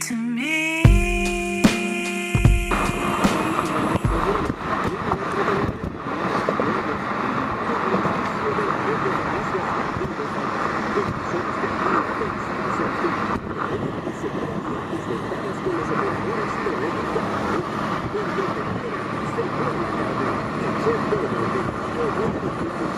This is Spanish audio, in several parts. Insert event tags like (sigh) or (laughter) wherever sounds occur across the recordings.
to me. (laughs)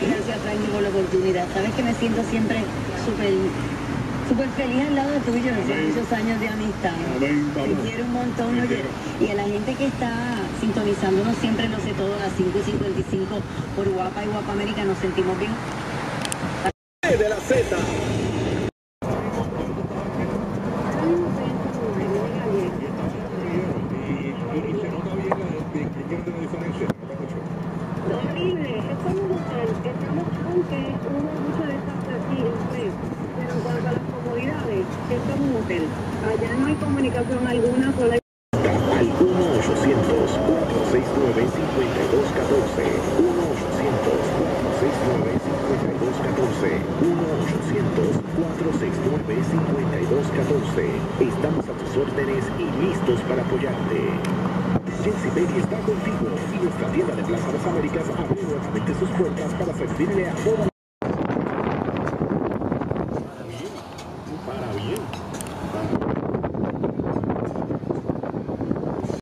eres. Gracias, Frankie, por la oportunidad. Sabes que me siento siempre súper súper feliz al lado tuyo Amén. muchos años de amistad. Amén, Te quiero un montón. Oye. quiero. Y a la gente que está sintonizándonos siempre, lo sé todo, a las 5 y 55 por Guapa y Guapa América, nos sentimos bien. de la Z. Y se nota bien la diferencia. Horrible, es como Estamos aunque hubo mucho desastre aquí en Fred, pero en cuanto a las comodidades, es como un hotel. Allá no hay comunicación alguna con la al 1-800-469-5214, 1-800-469-5214. Estamos a tus órdenes y listos para apoyarte. Jesse está contigo. Y nuestra tienda de Plaza Las Américas abre nuevamente sus puertas para servirle a toda